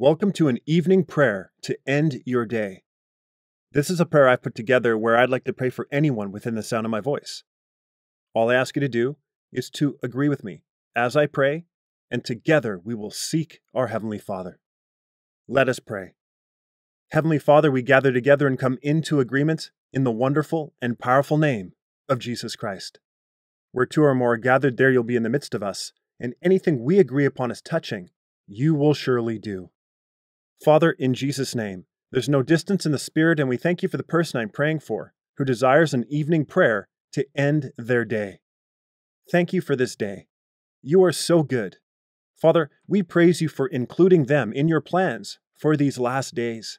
Welcome to an evening prayer to end your day. This is a prayer I've put together where I'd like to pray for anyone within the sound of my voice. All I ask you to do is to agree with me as I pray, and together we will seek our Heavenly Father. Let us pray. Heavenly Father, we gather together and come into agreement in the wonderful and powerful name of Jesus Christ. Where two or more are gathered, there you'll be in the midst of us, and anything we agree upon as touching, you will surely do. Father, in Jesus' name, there's no distance in the Spirit, and we thank you for the person I'm praying for who desires an evening prayer to end their day. Thank you for this day. You are so good. Father, we praise you for including them in your plans for these last days.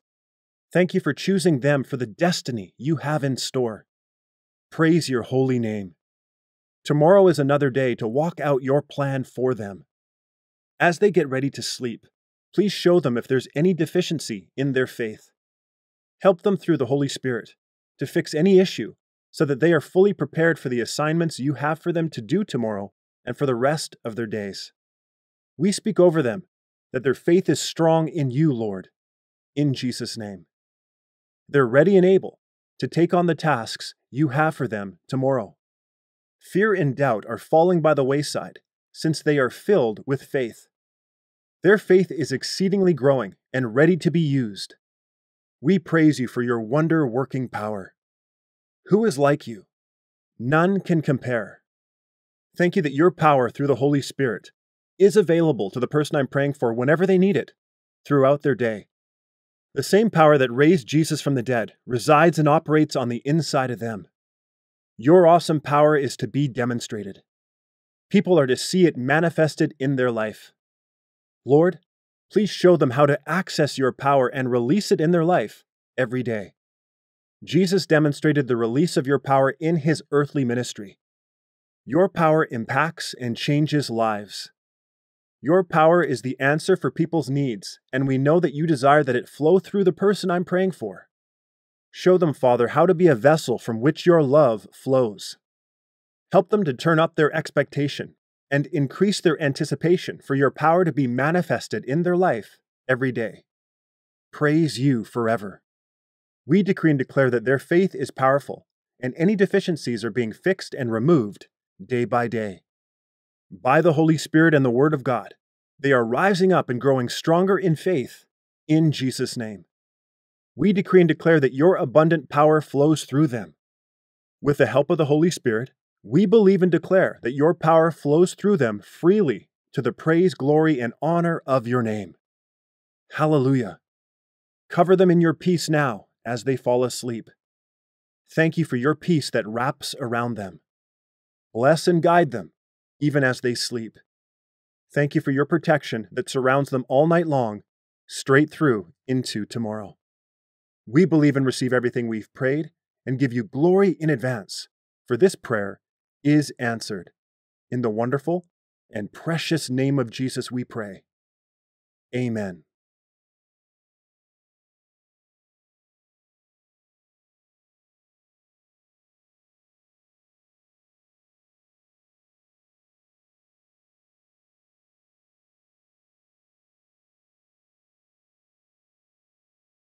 Thank you for choosing them for the destiny you have in store. Praise your holy name. Tomorrow is another day to walk out your plan for them. As they get ready to sleep, Please show them if there's any deficiency in their faith. Help them through the Holy Spirit to fix any issue so that they are fully prepared for the assignments you have for them to do tomorrow and for the rest of their days. We speak over them that their faith is strong in you, Lord, in Jesus' name. They're ready and able to take on the tasks you have for them tomorrow. Fear and doubt are falling by the wayside since they are filled with faith. Their faith is exceedingly growing and ready to be used. We praise you for your wonder working power. Who is like you? None can compare. Thank you that your power through the Holy Spirit is available to the person I'm praying for whenever they need it throughout their day. The same power that raised Jesus from the dead resides and operates on the inside of them. Your awesome power is to be demonstrated. People are to see it manifested in their life. Lord, please show them how to access your power and release it in their life every day. Jesus demonstrated the release of your power in his earthly ministry. Your power impacts and changes lives. Your power is the answer for people's needs, and we know that you desire that it flow through the person I'm praying for. Show them, Father, how to be a vessel from which your love flows. Help them to turn up their expectation and increase their anticipation for your power to be manifested in their life every day. Praise you forever. We decree and declare that their faith is powerful, and any deficiencies are being fixed and removed day by day. By the Holy Spirit and the Word of God, they are rising up and growing stronger in faith in Jesus' name. We decree and declare that your abundant power flows through them. With the help of the Holy Spirit, we believe and declare that your power flows through them freely to the praise, glory, and honor of your name. Hallelujah. Cover them in your peace now as they fall asleep. Thank you for your peace that wraps around them. Bless and guide them even as they sleep. Thank you for your protection that surrounds them all night long, straight through into tomorrow. We believe and receive everything we've prayed and give you glory in advance for this prayer is answered. In the wonderful and precious name of Jesus we pray. Amen.